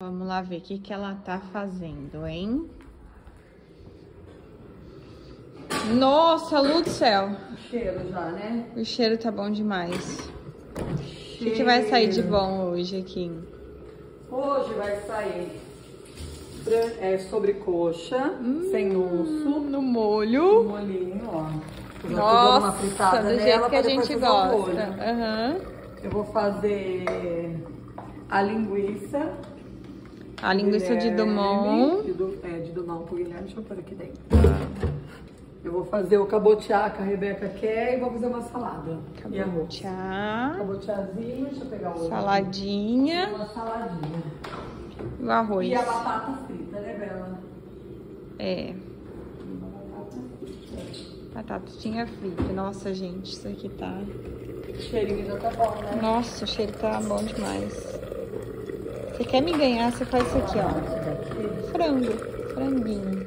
Vamos lá ver o que, que ela tá fazendo, hein? Nossa, Lu do céu. Cheiro já, né? O cheiro tá bom demais. O que, que vai sair de bom hoje aqui? Hoje vai sair é, sobrecoxa, sem osso, No molho. ó. Tô dando uma Nossa, do jeito que a gente o gosta. Aham. Eu vou fazer a linguiça. A linguiça de Guilherme, Dumont. De, Du- é, de Dumont pro Guilherme, deixa eu pôr aqui dentro. Eu vou fazer o cabotiá que a Rebeca quer e vou fazer uma salada. Cabotiazinho, deixa eu pegar o outro. Saladinha. Uma saladinha. E o arroz. E a batata frita, né, Bela? É. Batata frita. Batatinha frita. Nossa, gente, isso aqui tá. O cheirinho já tá bom, né? Nossa, o cheiro tá bom demais. Você quer me ganhar, você faz isso aqui, ó. Frango. Franguinho.